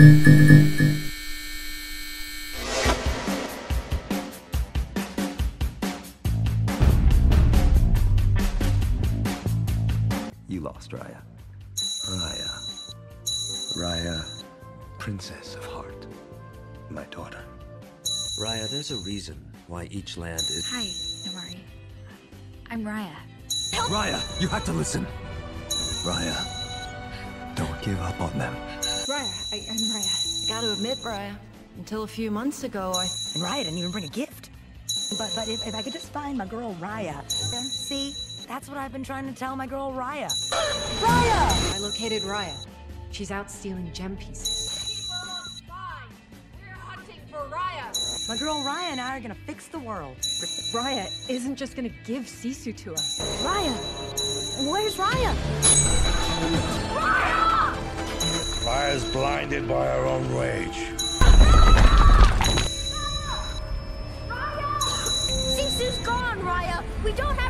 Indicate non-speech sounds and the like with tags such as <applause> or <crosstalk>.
You lost, Raya. Raya. Raya, Princess of Heart. My daughter. Raya, there's a reason why each land is. Hi, Namaari. I'm Raya. Raya, you have to listen. Raya, don't give up on them. Raya, I, I'm Raya. I Gotta admit, Raya, until a few months ago, I. And Raya didn't even bring a gift. But but if, if I could just find my girl Raya. See, that's what I've been trying to tell my girl Raya. <gasps> Raya! I located Raya. She's out stealing gem pieces. We're hunting for Raya. My girl Raya and I are gonna fix the world. Raya isn't just gonna give Sisu to us. Raya! Where's Raya? Raya's blinded by our own rage. Sisu's gone, Raya. We don't have. Raya!